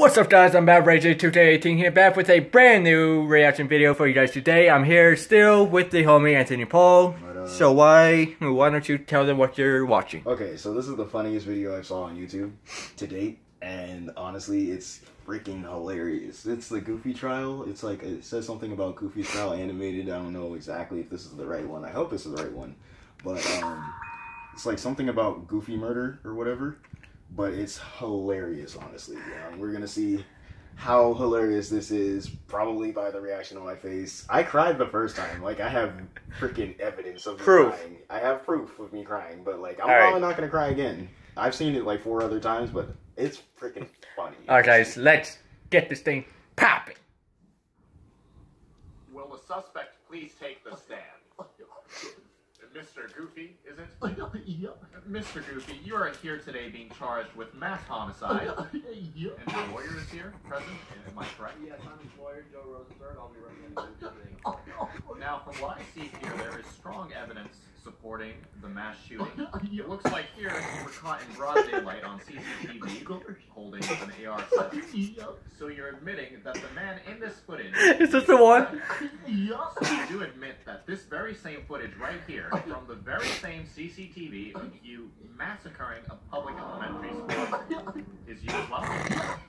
What's up guys, I'm Bad Ray 2K18 here back with a brand new reaction video for you guys today. I'm here still with the homie Anthony Paul. So why why don't you tell them what you're watching? Okay, so this is the funniest video I've saw on YouTube to date, and honestly, it's freaking hilarious. It's the Goofy trial. It's like it says something about Goofy trial animated. I don't know exactly if this is the right one. I hope this is the right one, but um, it's like something about Goofy murder or whatever. But it's hilarious, honestly. Um, we're gonna see how hilarious this is, probably by the reaction on my face. I cried the first time. Like I have freaking evidence of me Proof. crying. I have proof of me crying, but like I'm All right. probably not gonna cry again. I've seen it like four other times, but it's freaking funny. Alright guys, let's get this thing popping. Will the suspect please take the stand? Mr. Goofy, is it? Mr. Goofy, you are here today being charged with mass homicide. And your lawyer is here, present, am I correct? Yes, I'm his lawyer, Joe Rosenberg. I'll be representing him. Now, from what I see here, there is strong evidence supporting the mass shooting. It looks like here you were caught in broad daylight on CCTV holding an AR-7. So you're admitting that the man in this footage Is this the one? So you do admit that this very same footage right here, oh, from the very same CCTV of you massacring a public elementary school, is you as well?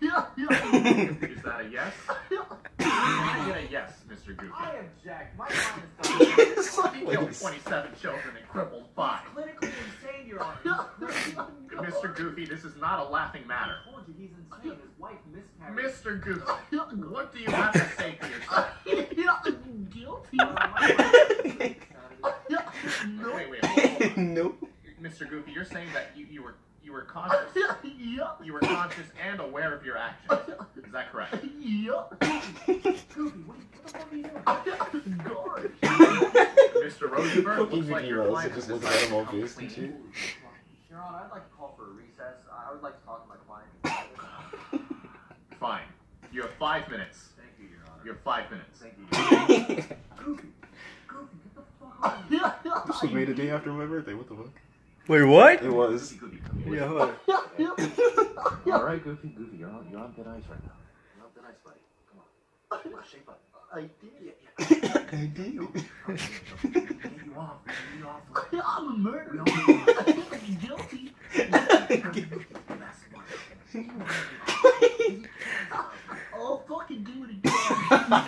Is that a yes? Can I get a yes, Mr. Goofy? I object. My client is He killed 27 children and crippled five. clinically insane, Your Honor. Mr. Goofy, this is not a laughing matter. I told you he's insane. His wife miscarried. Mr. Goofy, what do you have to say for yourself? Guilty. My Wait, wait, hold on. nope. Mr. Goofy, you're saying that you, you were you were conscious yeah. you were conscious and aware of your actions. Is that correct? Yeah. Goofy, what, what the fuck are you doing? Mr. Rosenberg, looks Fucking like your Mickey Mouse, client it just has looks at him all to come and shit. Your Honor, I'd like to call for a recess. I would like to talk to my client. Fine. You have five minutes. Thank you, Your Honor. You have five minutes. Thank you, Your Goofy, Goofy, get the fuck out of here. This was made a day after my birthday. What the fuck? Wait, what? It was. Goofy, come here. Yeah, hold. All right, Goofy, Goofy, you're on, you're on thin ice right now. You're on thin ice, buddy. Come on. Shape up. I did. Yeah, yeah. I did. Get you off. Get you off. I'm a We murderer. all need to I'm guilty. That's smart. I'll fucking do it again. No,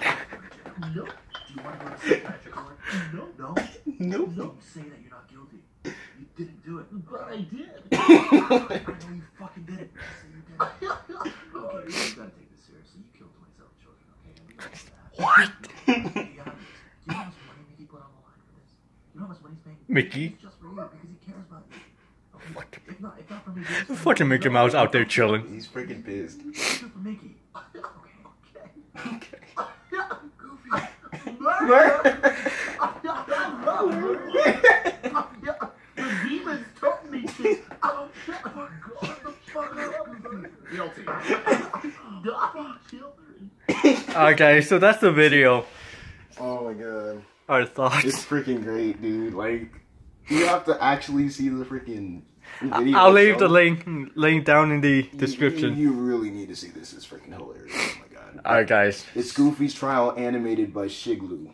Do you want to go to psychiatric court? no, No? Nope. Don't say that you're not guilty. You didn't do it. but I did. I know you fucking did it. Say you did it. Okay, you gotta take this seriously. You killed 27 children, okay? And we know that. What? Do you know how much money Mickey put on the line for this? You know how much money he's making? Mickey? It's just for you because he cares about you. Okay? If not, if not for me, Fucking Mickey Mouse out there chilling. He's freaking pissed. Do it for Mickey. Okay. Okay. The demons told me to. Oh, shut the fuck up. Guilty. Children. Okay, so that's the video. Oh my god. Our thoughts. It's freaking great, dude. Like, you have to actually see the freaking video. I'll leave the link link down in the You- description. You, really need to see this. It's freaking hilarious. God. Alright guys. It's Goofy's trial animated by Shigloo.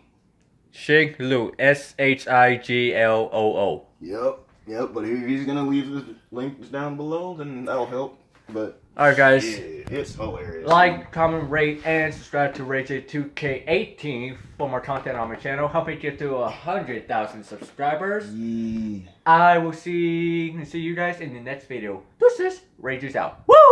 Shigloo. S H I G L O O. Yep, yep. But if he's gonna leave the links down below, then that'll help. But Alright yeah, guys. it's hilarious. Like, comment, rate, and subscribe to RayJ2K18 for more content on my channel. Help me get to a hundred thousand subscribers. Yeah. I will see see you guys in the next video. This is Rages out. Woo!